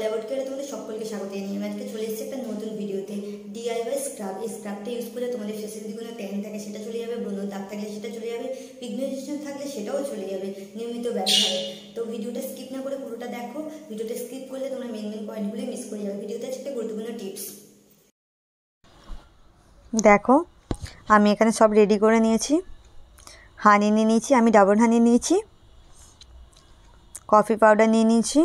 ল্যাবরেটরিতে তোমাদের সকলকে স্বাগত। জানিয়ে আমি আজকে চলে এসেছি একটা নতুন ভিডিওতে। ডিআইওয়াই স্ক্রাব এই স্ক্রাবটা ইউজ করলে তোমাদের ফেসের যদি ট্যান থাকে, সেটা চলে যাবে, ব্রণ দাগ থাকলে সেটা চলে যাবে পিগমেন্টেশন থাকলে সেটাও চলে যাবে, নিয়মিত ব্যবহারে। তো ভিডিওটা স্কিপ না করে পুরোটা দেখো। ভিডিওটা স্কিপ করলে তোমরা মেন মেন পয়েন্টগুলো মিস করে যাবে। ভিডিওতে আছে একটা গুরুত্বপূর্ণ টিপস দেখো, আমি এখানে সব রেডি করে নিয়েছি। হানি নিয়ে নিয়েছি, আমি ডাবল হানি নিয়েছি। কফি পাউডার নিয়ে নিয়েছি।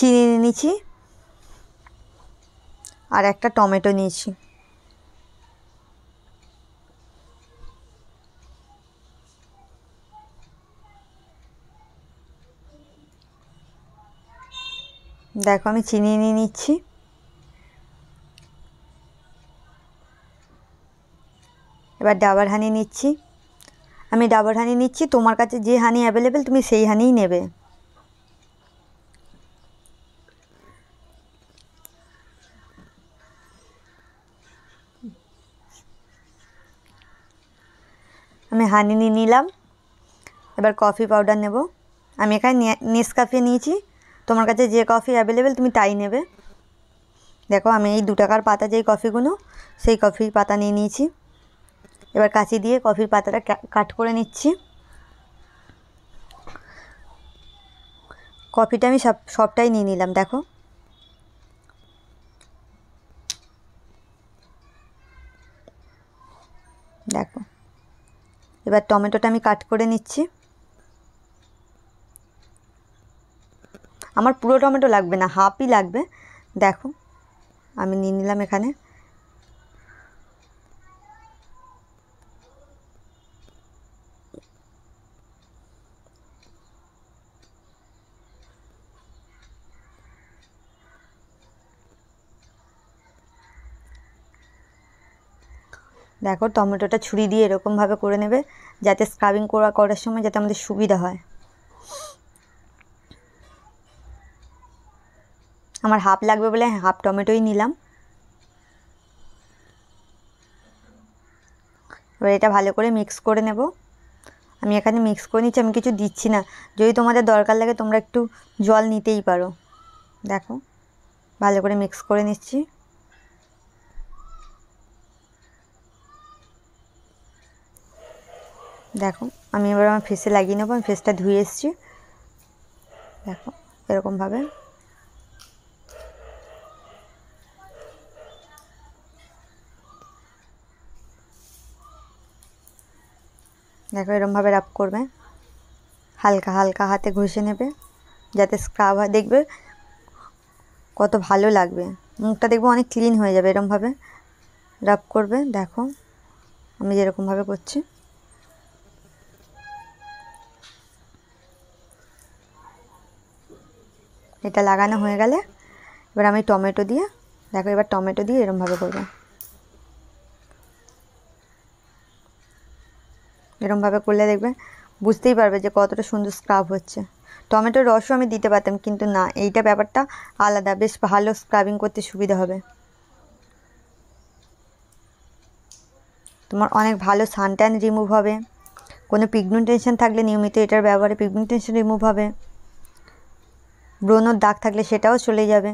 চিনি নিয়ে আর একটা টমেটো নিয়েছি। দেখো, আমি চিনি নিয়ে নিচ্ছি। এবার ডাবার হানি নিচ্ছি। আমি ডাবার হানি নিচ্ছি, তোমার কাছে যে হানি অ্যাভেলেবেল তুমি সেই হানিই নেবে। আমি হানি নিয়ে নিলাম। এবার কফি পাউডার নেব। আমি এখানে নেসকাফে নিয়েছি। তোমার কাছে যে কফি অ্যাভেলেবেল তুমি তাই নেবে। দেখো আমি এই দু টাকার পাতা যেই কফিগুলো সেই কফি পাতা নিয়ে নিয়েছি। এবার কাঁচি দিয়ে কফির পাতাটা কাট করে নিচ্ছি। কফিটা আমি সব সবটাই নিয়ে নিলাম, দেখো। দেখো। এবার টমেটোটা আমি কাট করে নিচ্ছি। আমার পুরো টমেটো লাগবে না, হাফই লাগবে। দেখো, আমি নিয়ে নিলাম এখানে। দেখো, টমেটোটা ছুরি দিয়ে এরকমভাবে করে নেবে, যাতে স্ক্রাবিং করা, করার সময় যাতে আমাদের সুবিধা হয়। আমার হাফ লাগবে বলে হাফ টমেটোই নিলাম। এবার এটা ভালো করে মিক্স করে নেব। আমি এখানে মিক্স করে নিচ্ছি, আমি কিছু দিচ্ছি না। যদি তোমাদের দরকার লাগে তোমরা একটু জল নিতেই পারো। দেখো, ভালো করে মিক্স করে নিচ্ছি। দেখো, আমি এবার আমার ফেসে লাগিয়ে নেব, আমি ফেসটা ধুয়ে এসেছি। দেখো এরকমভাবে দেখো এরকমভাবে রাপ করবে। হালকা হালকা হাতে ঘষে নেবে, যাতে স্ক্রাব হয়। দেখবে কত ভালো লাগবে। মুখটা দেখবে অনেক ক্লিন হয়ে যাবে এরকমভাবে রাপ করবে, দেখো। আমি যেরকমভাবে করছি। এটা লাগানো হয়ে গেলে এবার আমি টমেটো দিয়ে, দেখো এবার টমেটো দিয়ে এরমভাবে করবে। এরমভাবে করলে দেখবে বুঝতেই পারবে যে কতটা সুন্দর স্ক্রাব হচ্ছে। টমেটোর রসও আমি দিতে পারতাম, কিন্তু না, এইটা ব্যাপারটা আলাদা, বেশ ভালো স্ক্রাবিং করতে সুবিধা হবে। তোমার অনেক ভালো সানট্যান রিমুভ হবে। কোনো পিগমেন্টেশন থাকলে নিয়মিত এটার ব্যবহারে পিগমেন্টেশন রিমুভ হবে। ব্রণর দাগ থাকলে সেটাও চলে যাবে।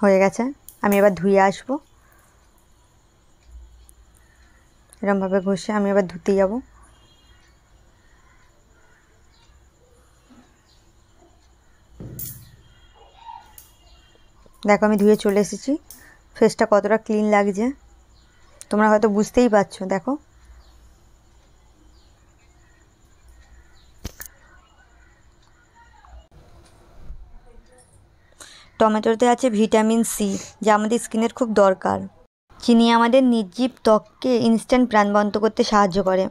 হয়ে গেছে। আমি এবার ধুয়ে আসব। এরমভাবে ঘষে আমি এবার ধুতে যাব। দেখো আমি ধুয়ে চলে এসেছি। ফেসটা কতটা ক্লিন লাগছে। তোমরা হয়তো বুঝতেই পারছ, দেখো। টমেটোতে আছে ভিটামিন সি, যা আমাদের স্কিনের খুব দরকার। চিনি আমাদের নির্জীব ত্বককে ইনস্ট্যান্ট প্রাণবন্ত করতে সাহায্য করে।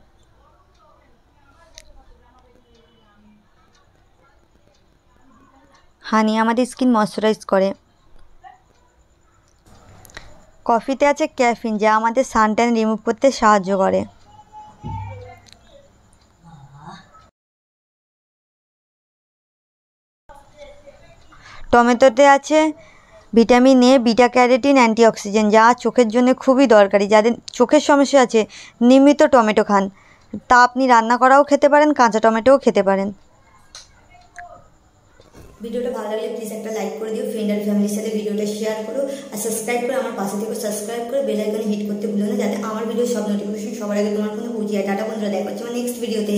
হানি আমাদের স্কিন ময়শ্চারাইজ করে। কফিতে আছে ক্যাফিন, যা আমাদের সানট্যান রিমুভ করতে সাহায্য করে। টমেটোতে আছে vitamin A beta carotene antioxidant যা চোখের জন্য খুবই দরকারি, যাদের চোখের সমস্যা আছে, নিয়মিত টমেটো খান। তা আপনি রান্না করাও খেতে পারেন, কাঁচা টমেটোও খেতে পারেন। ভিডিওটা ভালো লাগলে প্লিজ একটা লাইক করে দিও ফ্রেন্ড আর ফ্যামিলির সাথে ভিডিওটা শেয়ার করো, আর সাবস্ক্রাইব করে আমার পাশে থেকে সাবস্ক্রাইব করে বেল আইকনে হিট করতে ভুলো না, যাতে আমার ভিডিও সব নোটিফিকেশন সবার আগে তোমার ফোনে পৌঁছে যায়। টাটা বন্ধুরা, দেখা হচ্ছে আমার নেক্সট ভিডিওতে